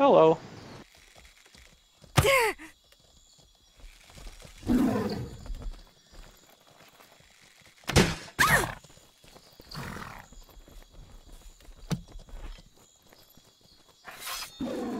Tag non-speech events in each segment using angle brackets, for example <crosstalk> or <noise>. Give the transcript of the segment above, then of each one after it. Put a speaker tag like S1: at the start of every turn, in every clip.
S1: Hello. <laughs>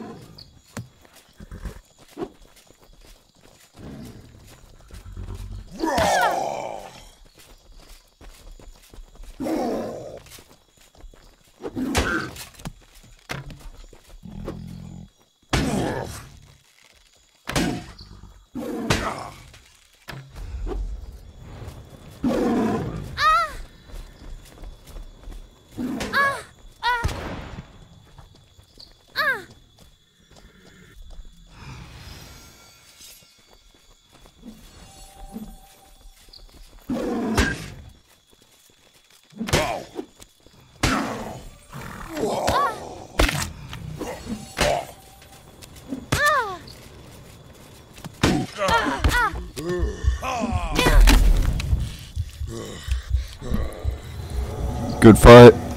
S2: Good fight.